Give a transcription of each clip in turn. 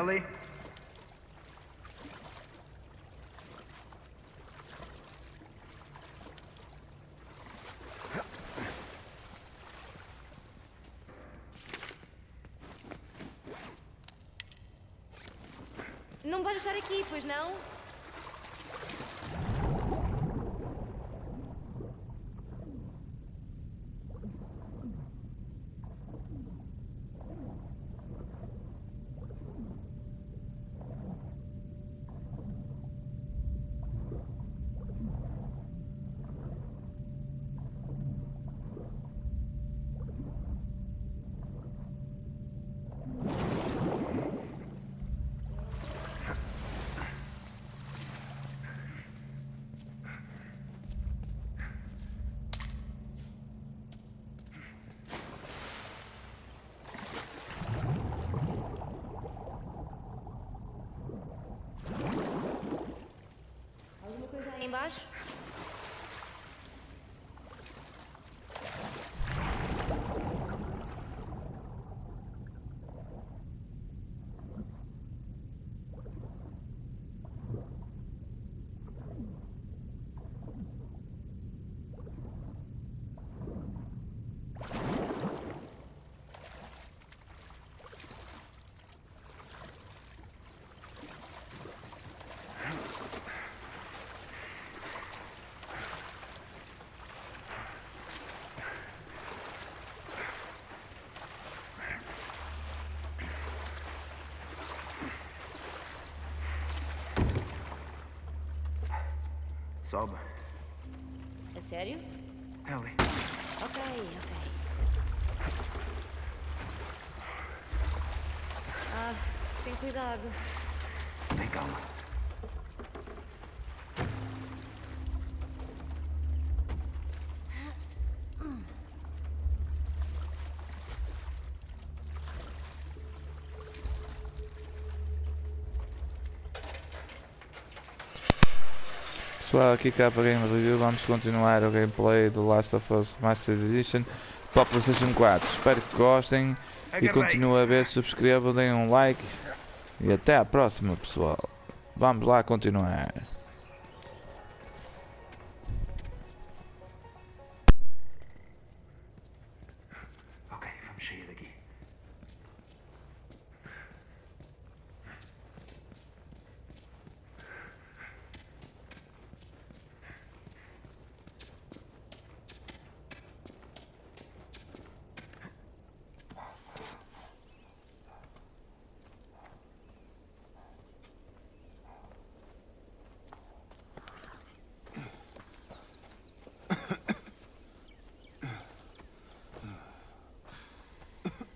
Ellie? Não vais deixar aqui, pois não? Alguma coisa aí embaixo? Sobe. A sério? Ellie. Ok, ok. Ah, tem cuidado. Tem calma. Pessoal, aqui cá para Game Review, vamos continuar o gameplay do Last of Us Remastered Edition para PlayStation 4. Espero que gostem e continuem a ver, subscrevam, deem um like e até à próxima pessoal. Vamos lá continuar.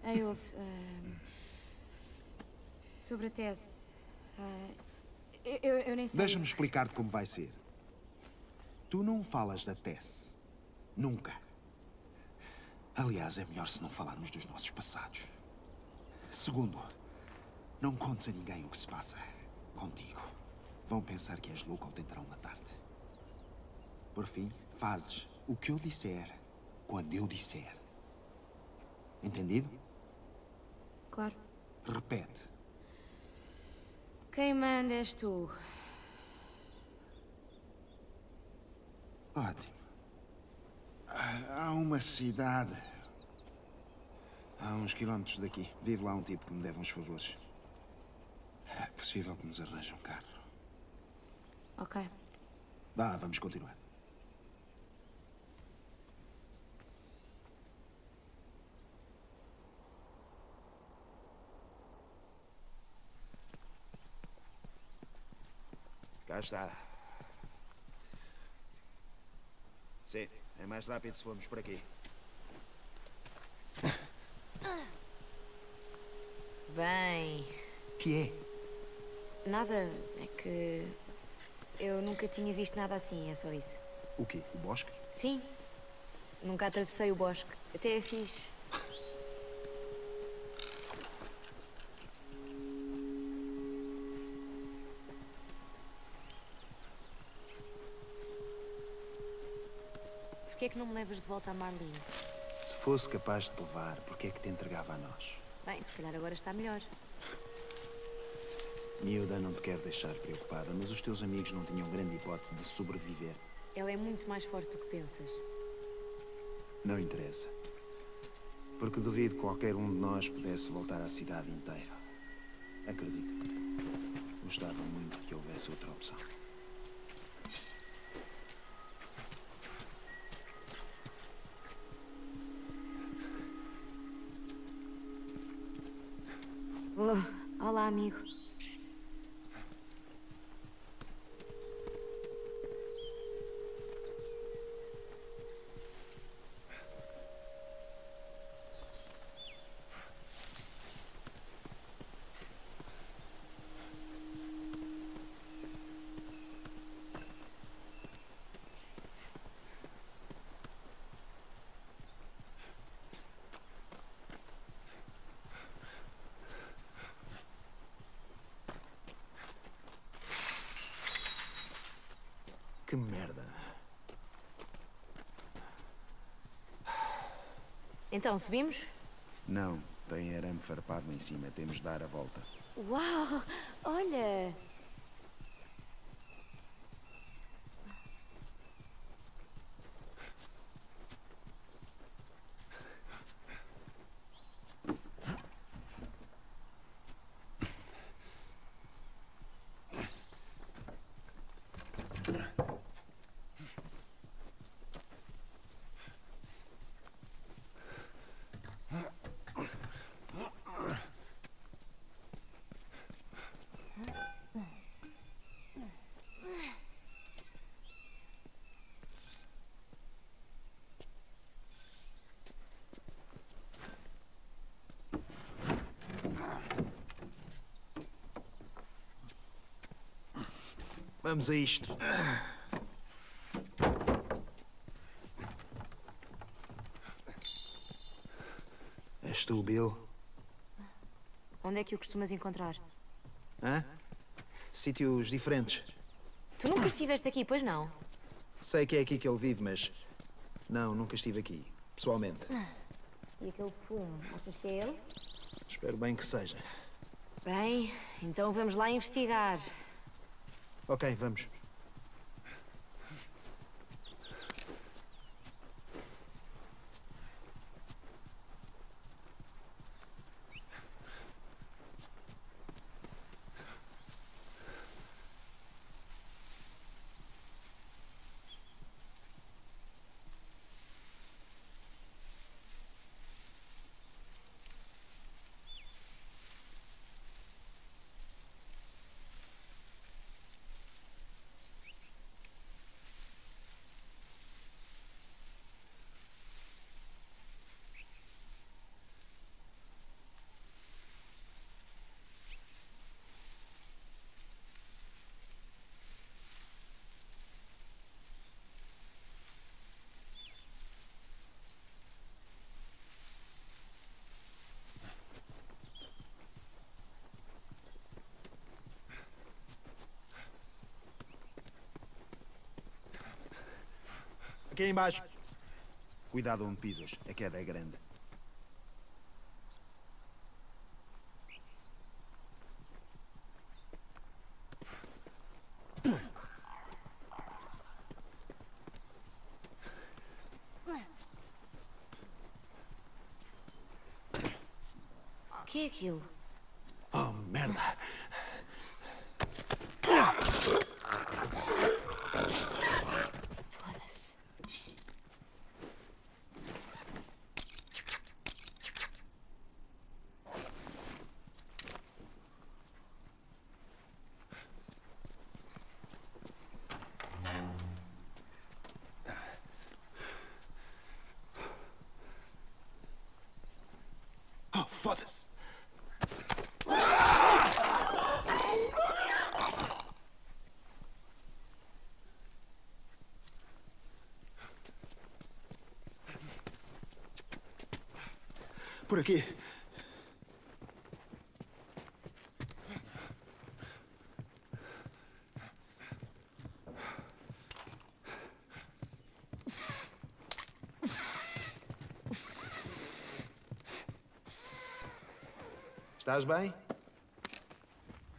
Ei, ouve. ahm, sobre a Tess. ah, eu, eu, eu nem sei. Deixa-me explicar-te como vai ser. Tu não falas da Tess. Nunca. Aliás, é melhor se não falarmos dos nossos passados. Segundo, não contes a ninguém o que se passa contigo. Vão pensar que és louco ou tentarão matar-te. Por fim, fazes o que eu disser quando eu disser. Entendido? Claro. Repete. Quem manda és tu. Ótimo. Há uma cidade. Há uns quilómetros daqui. Vive lá um tipo que me deve uns favores. É possível que nos arranje um carro. Ok. Vá, vamos continuar. Cá está. Sim, é mais rápido se formos por aqui. Bem. Que é? Nada. É que. Eu nunca tinha visto nada assim, é só isso. O quê? O bosque? Sim. Nunca atravessei o bosque. Até é fixe. Não me levas de volta a Marlene? Se fosse capaz de te levar, porquê é que te entregava a nós? Bem, se calhar agora está melhor. Miúda não te quer deixar preocupada, mas os teus amigos não tinham grande hipótese de sobreviver. Ela é muito mais forte do que pensas. Não interessa. Porque duvido que qualquer um de nós pudesse voltar à cidade inteira. Acredita. Gostava muito que houvesse outra opção. Oh, olá, amigo. Que merda. Então, subimos? Não, tem arame farpado em cima. Temos de dar a volta. Uau! Olha! Vamos a isto. És tu, Bill? Onde é que o costumas encontrar? Hã? Sítios diferentes. Tu nunca estiveste aqui, pois não? Sei que é aqui que ele vive, mas... Não, nunca estive aqui. Pessoalmente. E aquele fumo, achas que é ele? Espero bem que seja. Bem, então vamos lá investigar. Ok, vamos. Aqui embaixo. Cuidado onde pisas. A queda é grande. O que é aquilo? Oh, merda. Por aqui. Estás bem?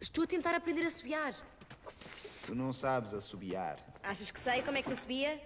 Estou a tentar aprender a subiar. Tu não sabes assobiar. Achas que sei como é que se subia?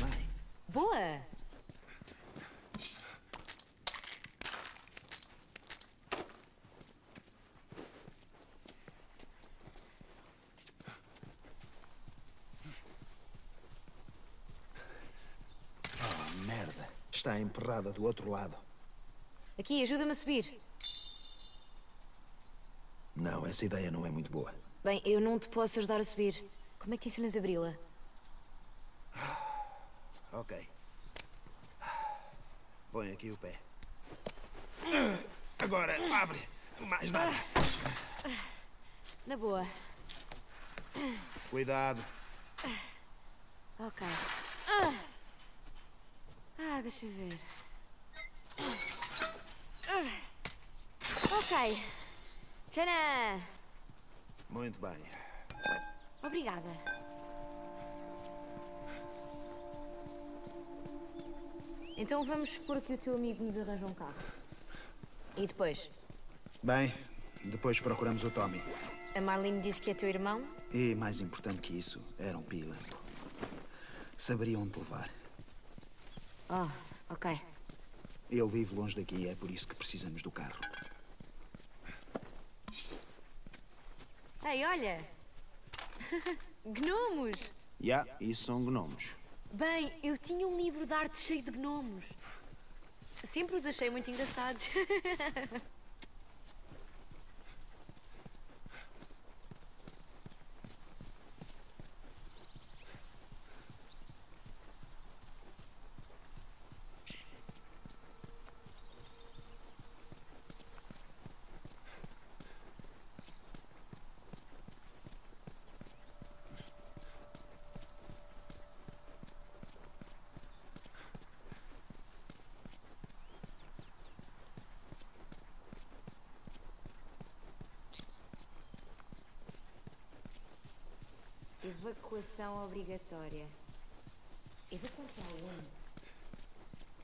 Bem, Boa! oh, merda. Está emperrada do outro lado. Aqui, ajuda-me a subir. Não, essa ideia não é muito boa. Bem, eu não te posso ajudar a subir. Como é que tencionas abri-la? Ok. Põe aqui o pé. Agora, abre. Mais nada. Na boa. Cuidado. Ok. Ah, deixa eu ver. Ok. Tchana! Muito bem. Obrigada. Então vamos supor que o teu amigo nos arranja um carro. E depois? Bem, depois procuramos o Tommy. A Marlene disse que é teu irmão? E, mais importante que isso, era um pilango. Saberia onde levar. Oh, ok. Ele vive longe daqui é por isso que precisamos do carro. Ei, olha! Gnomos! Já, isso são gnomos. Bem, eu tinha um livro de arte cheio de gnomos. Sempre os achei muito engraçados. Evacuação obrigatória. Evacuação onde?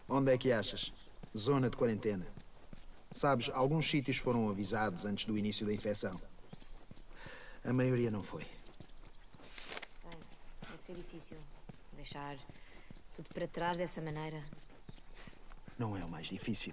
Onde é que achas? Zona de quarentena. Sabes, alguns sítios foram avisados antes do início da infecção. A maioria não foi. Bem, deve ser difícil deixar tudo para trás dessa maneira. Não é o mais difícil.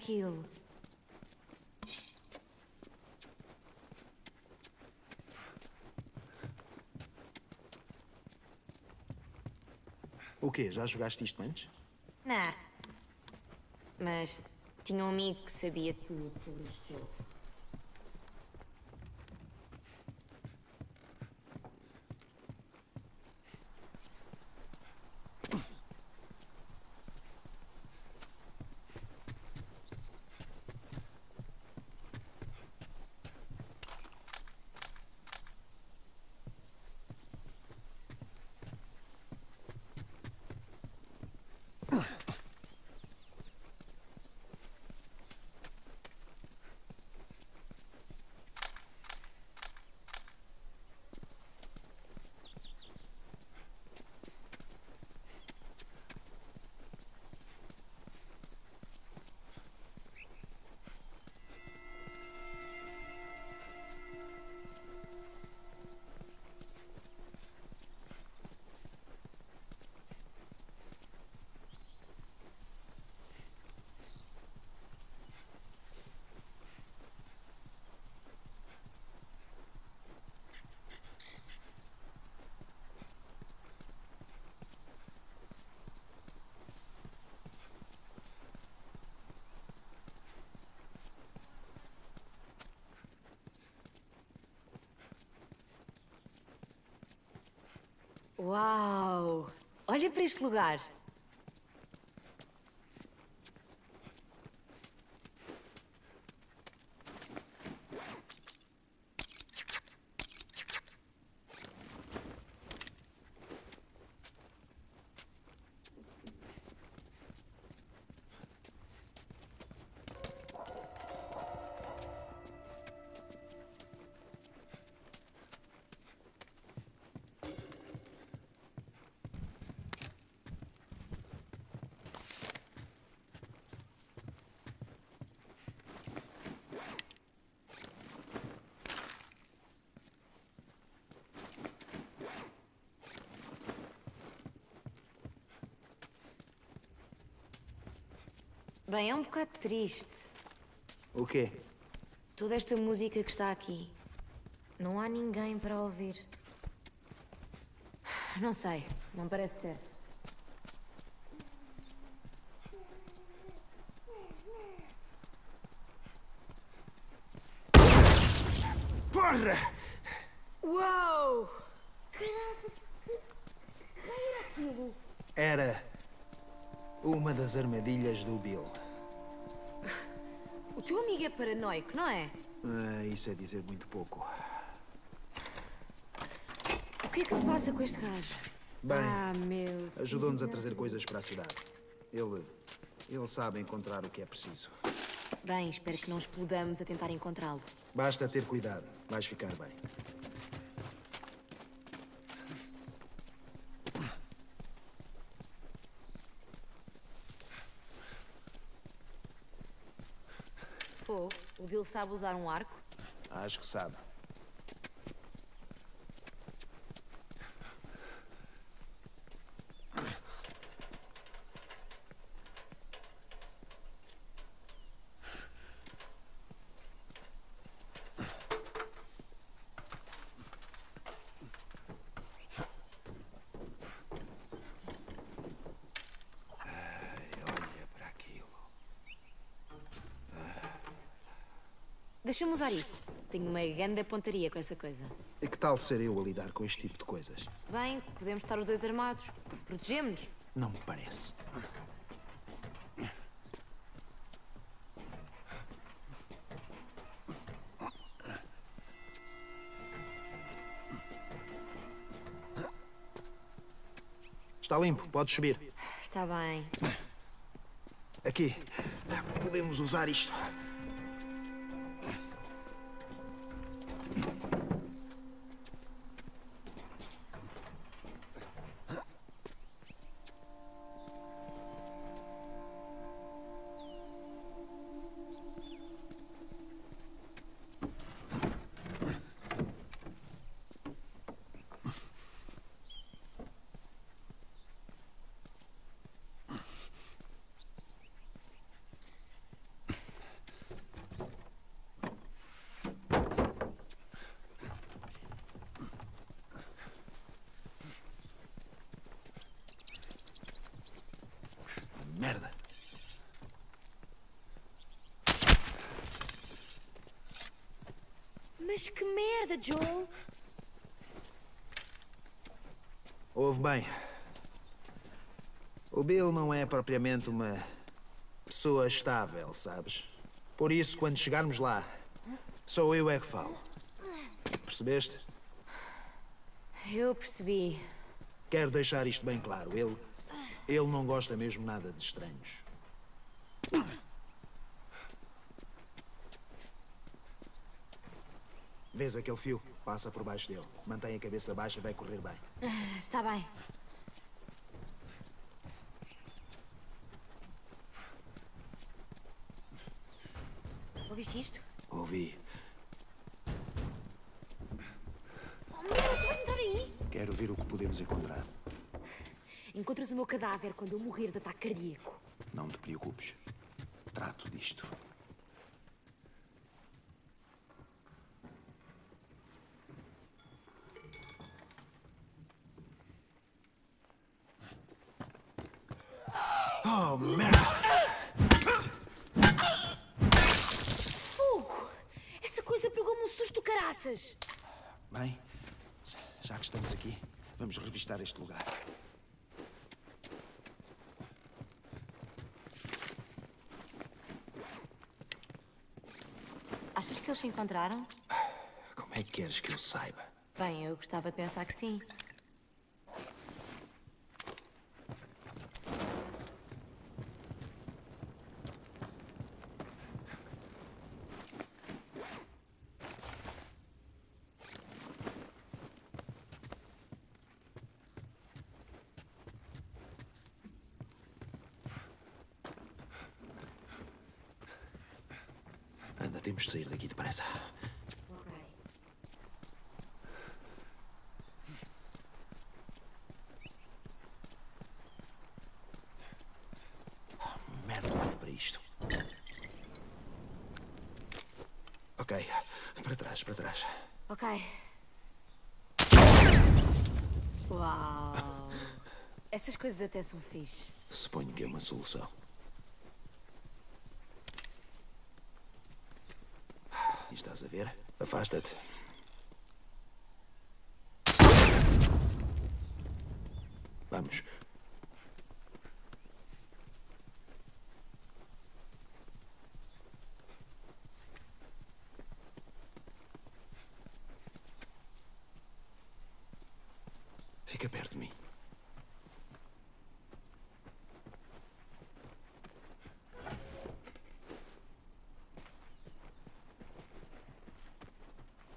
Aquilo. O quê? Já jogaste isto antes? Não. Mas tinha um amigo que sabia tudo sobre este jogo. Uau! Olha para este lugar. Bem, é um bocado triste. O quê? Toda esta música que está aqui. Não há ninguém para ouvir. Não sei, não parece certo. Porra! Uau! Era uma das armadilhas do Bill. O teu amigo é paranoico, não é? Ah, isso é dizer muito pouco. O que é que se passa com este gajo? Bem, Ah, meu. ajudou-nos a trazer coisas para a cidade. Ele. Ele sabe encontrar o que é preciso. Bem, espero que não explodamos a tentar encontrá-lo. Basta ter cuidado, vais ficar bem. Bill sabe usar um arco? Acho que sabe. Ai, olha para aquilo. Deixa-me usar isso. Tenho uma grande pontaria com essa coisa. E que tal ser eu a lidar com este tipo de coisas? Bem, podemos estar os dois armados. Protegemos-nos. Não me parece. Está limpo, pode subir. Está bem. Aqui. Podemos usar isto. Mas que merda, Joel! Ouve bem. O Bill não é propriamente uma pessoa estável, sabes? Por isso, quando chegarmos lá, sou eu é que falo. Percebeste? Eu percebi. Quero deixar isto bem claro. Ele. Ele não gosta mesmo nada de estranhos. Vês aquele fio? Passa por baixo dele. Mantém a cabeça baixa e vai correr bem. Ah, Está bem. Ouviste isto? Ouvi. Oh, merda, tu vais entrar aí? Quero ver o que podemos encontrar. Encontras o meu cadáver quando eu morrer de ataque cardíaco. Não te preocupes. Trato disto. Merda! Fogo! Essa coisa pegou-me um susto, caraças! Bem, já que estamos aqui, Vamos revistar este lugar. Achas que eles se encontraram? Como é que queres que eu saiba? Bem, eu gostava de pensar que sim. Temos de sair daqui depressa. Merda, olha para isto. Ok, para trás, para trás. Ok. Uau! Essas coisas até são fixe. Suponho que é uma solução. Estás a ver? Afasta-te. Vamos. Fica perto de mim.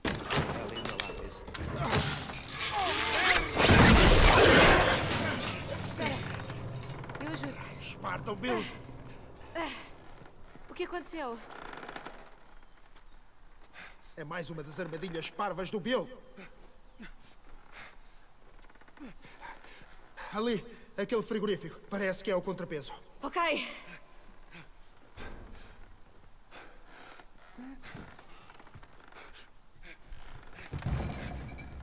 Ela anda lá, vês? Eu ajudo. Esparta o Bill! O que aconteceu? É mais uma das armadilhas parvas do Bill. Ali, aquele frigorífico. Parece que é o contrapeso. Ok.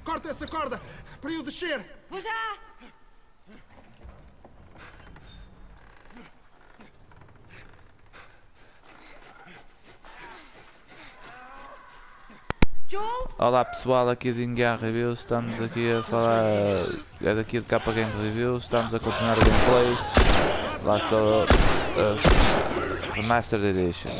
Corta essa corda para eu descer. Vou já! Olá pessoal, aqui de Ingar Reviews, estamos aqui a falar, é daqui de Capa Game Reviews, estamos a continuar o gameplay, lá estou, uh, Remastered Edition.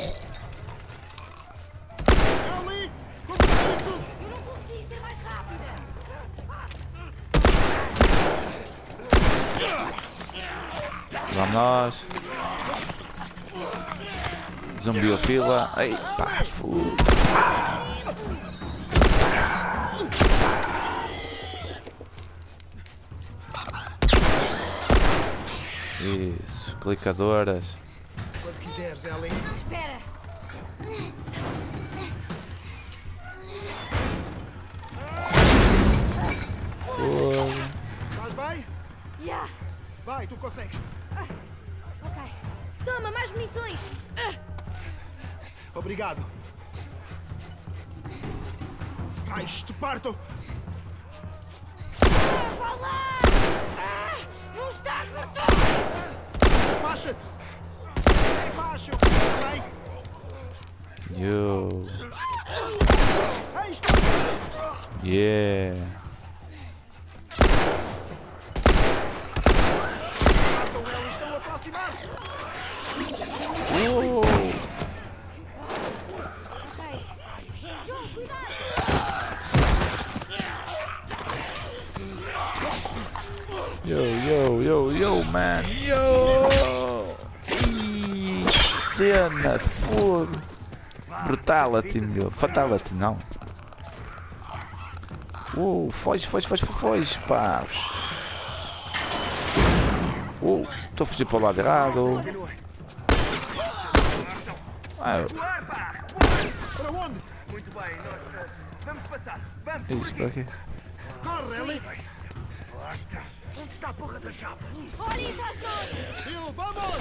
Vamos nós. Zumbiofila, ei pá, fu. Isso, clicadoras. Quando quiseres, Ellie. Espera! Estás bem? Yeah! Vai, tu consegues. Ok. Toma, mais munições! Obrigado. Raios, te parto! Vá Yo, Ei, está... yeah. Partam eles, estão a aproximar-se! Uh, Ok. Joel, cuidado! Yo, yo, yo, man, yo. Ih, cena, fogo. Brutality, meu. Fatality, não. Uh, foge, foge, foge, foge, pá. Uh, estou a fugir para o lado errado. Ah? Muito bem, nós. vamos passar. Vamos. isso, para aqui. Corre, Ellie! Onde está a porra da chapa? Olha aí atrás de nós! Bill, vamos!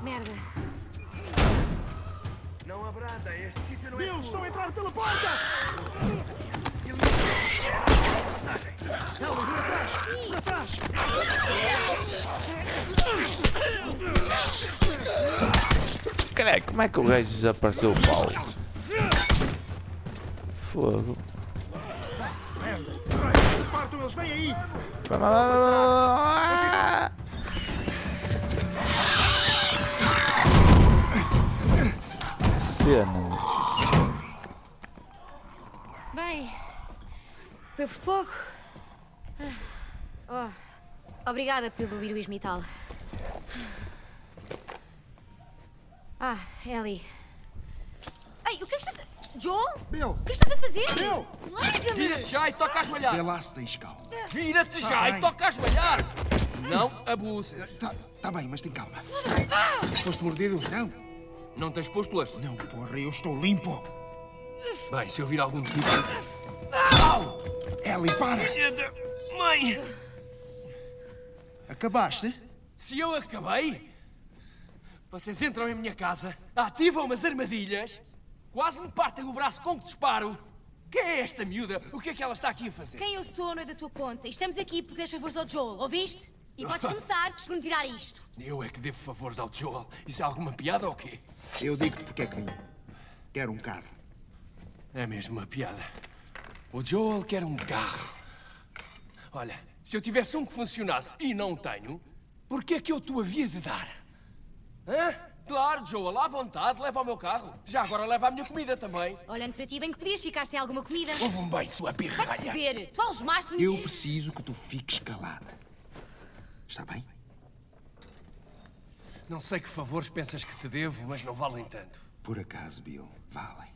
Merda. Não abranda, este sítio não é. Seguro. estão a entrar pela porta! Ellie, para trás! Para trás! Caralho, como é que o gajo desapareceu o pau? Fogo. Eles vêm aí! Vai, vai, vai, vai, vai. Cena. Bem, foi por pouco. Ah, Oh, obrigada pelo heroísmo e tal. Ah, Ellie. Ei, o que é que estás a... Joel? Bill! O que estás a fazer? Bill! Larga-me! Vira-te já e toca a Vê joelhar. lá se tens calma. Vira-te Tá já bem. e toca a joelhar. Não abuses. Tá, tá bem, mas tem calma. Foste mordido? Não, Não tens pústulas? não, porra, eu estou limpo. Bem, se eu vir algum tipo... Ellie, para! Mãe! Acabaste? Se eu acabei... Vocês entram em minha casa, ativam umas armadilhas, quase me partem o braço com que disparo. Quem é esta miúda? O que é que ela está aqui a fazer? Quem eu sou não é da tua conta. E Estamos aqui porque deste favores ao Joel, ouviste? E podes começar por me tirar isto. Eu é que devo favores ao Joel. Isso é alguma piada ou quê? Eu digo-te porque é que vim. Quero um carro. É mesmo uma piada. O Joel quer um carro. Olha, se eu tivesse um que funcionasse e não tenho, por que é que eu te havia de dar? Hã? Claro, Joel, à vontade, leva o meu carro. Já agora leva a minha comida também. Olhando para ti, bem que podias ficar sem alguma comida. Ouve-me bem, sua pirralha. foder. Tu algemaste-me. Eu preciso que tu fiques calada. Está bem? Não sei que favores pensas que te devo, mas não valem tanto. Por acaso, Bill, valem.